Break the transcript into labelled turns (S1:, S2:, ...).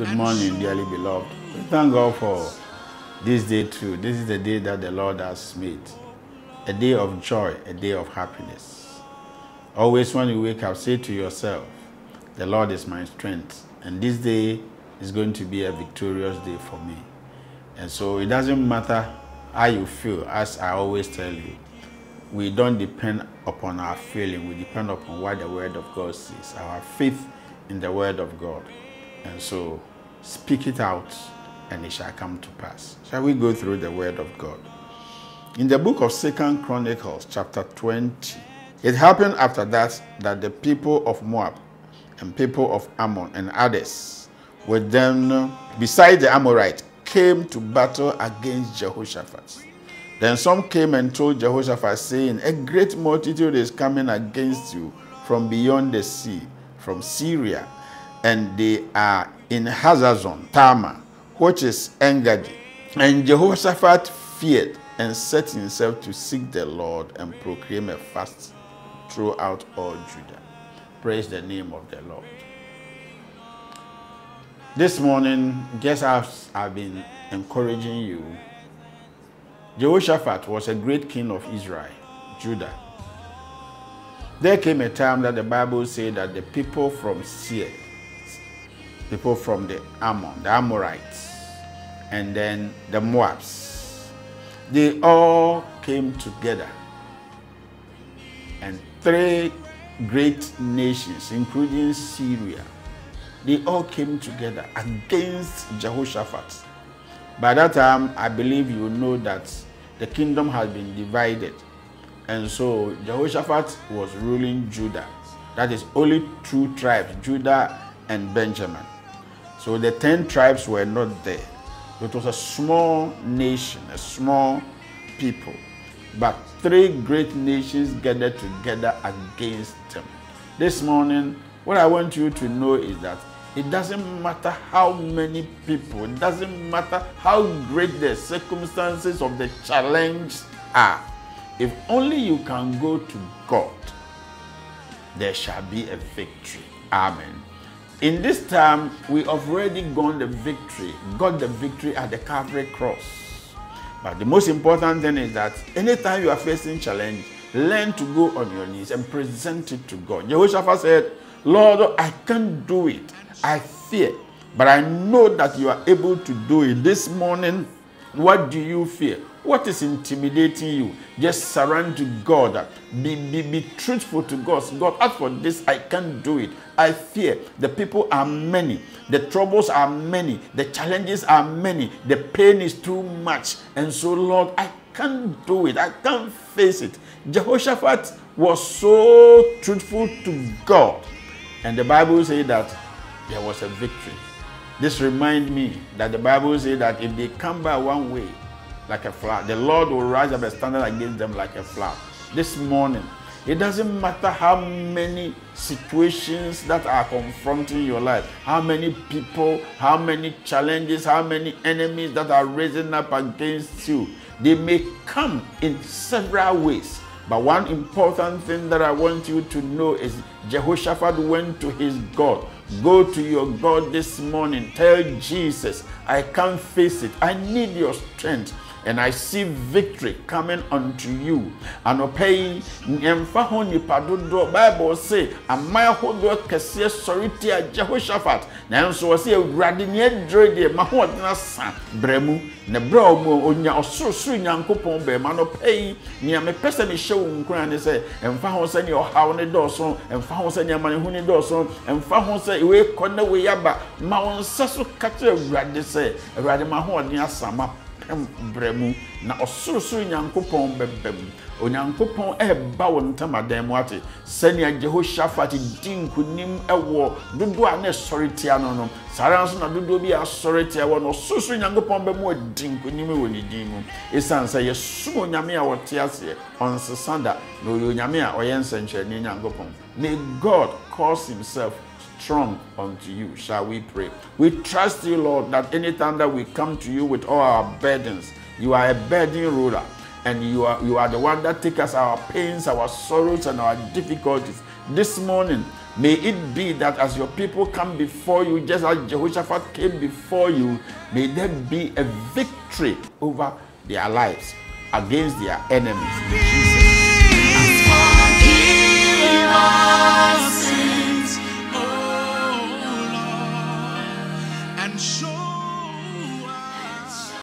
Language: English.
S1: Good morning, dearly beloved. We thank God for this day too. This is the day that the Lord has made. A day of joy, a day of happiness. Always when you wake up, say to yourself, The Lord is my strength. And this day is going to be a victorious day for me. And so it doesn't matter how you feel, as I always tell you. We don't depend upon our feeling, we depend upon what the Word of God says, our faith in the Word of God. And so speak it out, and it shall come to pass. Shall we go through the Word of God? In the book of Second Chronicles, chapter 20, it happened after that that the people of Moab and people of Ammon and others with them beside the Amorite came to battle against Jehoshaphat. Then some came and told Jehoshaphat, saying, A great multitude is coming against you from beyond the sea, from Syria, and they are in Hazazon, Tamar, which is Engedi. And Jehoshaphat feared and set himself to seek the Lord and proclaim a fast throughout all Judah. Praise the name of the Lord. This morning, just as I've been encouraging you, Jehoshaphat was a great king of Israel, Judah. There came a time that the Bible said that the people from Seir, people from the Ammon, the Amorites, and then the Moabs, they all came together. And three great nations, including Syria, they all came together against Jehoshaphat. By that time, I believe you know that the kingdom had been divided. And so Jehoshaphat was ruling Judah. That is only two tribes, Judah and Benjamin. So the 10 tribes were not there. It was a small nation, a small people. But three great nations gathered together against them. This morning, what I want you to know is that it doesn't matter how many people, it doesn't matter how great the circumstances of the challenge are. If only you can go to God, there shall be a victory. Amen. In this time, we have already gone the victory, got the victory at the Calvary cross. But the most important thing is that anytime you are facing challenge, learn to go on your knees and present it to God. Jehoshaphat said, Lord, I can't do it. I fear, but I know that you are able to do it. This morning, what do you fear? What is intimidating you? Just surrender to God. Be, be, be truthful to God. God, as for this, I can't do it. I fear. The people are many. The troubles are many. The challenges are many. The pain is too much. And so, Lord, I can't do it. I can't face it. Jehoshaphat was so truthful to God. And the Bible says that there was a victory. This reminds me that the Bible says that if they come by one way, like a flood, the Lord will rise up a standard against them like a flood. This morning, it doesn't matter how many situations that are confronting your life, how many people, how many challenges, how many enemies that are raising up against you. They may come in several ways. But one important thing that I want you to know is Jehoshaphat went to his God. Go to your God this morning. Tell Jesus, I can't face it. I need your strength and I see victory coming unto you. Anɔpa yi, nyɛmfa ho nipa dodoɔ, Bible say, aman ahodoɔ kɛseɛ sɔre tia Jehoshaphat. Nanso wɔsɛ Awurade nea adure deɛ ma hoɔden asa brɛ mu. Na berɛ a ɔmo onya ɔsorosoro Nyankopɔn bɛn mu anɔpa yi, nea mepɛ sɛ mehyɛ wo nkura ne sɛ, ɛmfa ho sɛ nea ɔhaw ne dɔɔso, ɛmfa ho sɛ nea amanehunu ne dɔɔso, ɛmfa ho sɛ wei kɔ na wei aba. Ma wo nsa so ka kyerɛ Awurade sɛ, Awurade ma hoɔden asa ma brɛ mu. Na ɔsorosoro nyankopɔn bɛbɛ mu onyankopɔn ɛreba wo ntamadan mu ate. Sɛnea jehoshaphat di nkonim ɛwɔ dodoɔ a na ɛsɔre tia no no saa ara nso na dodoɔ bi a asɔre tia wɔ no ɔsorosoro nyankopɔn bɛmu adi nkonim wɔ ne din mu. Ɛsiane sɛ yɛsom onyame a wɔte aseɛ ɔnsesa da na ɔyɛ onyame a ɔyɛ nsɛnkyerɛnne nyankopɔn. May god cause himself strong unto you. Shall we pray? We trust you, Lord, that anytime that we come to you with all our burdens, you are a burden ruler. and you are you are the one that takes us our pains, our sorrows, and our difficulties. This morning, may it be that as your people come before you, just as Jehoshaphat came before you, may there be a victory over their lives against their enemies.